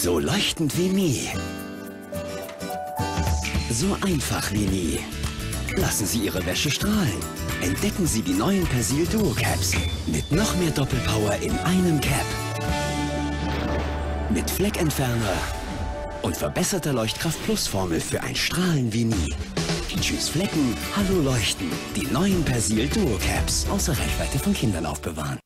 So leuchtend wie nie. So einfach wie nie. Lassen Sie Ihre Wäsche strahlen. Entdecken Sie die neuen Persil Duo Caps. Mit noch mehr Doppelpower in einem Cap. Mit Fleckentferner und verbesserter Leuchtkraft Plus Formel für ein Strahlen wie nie. Tschüss Flecken, hallo Leuchten. Die neuen Persil Duo Caps. Außer Reichweite von Kindern aufbewahren.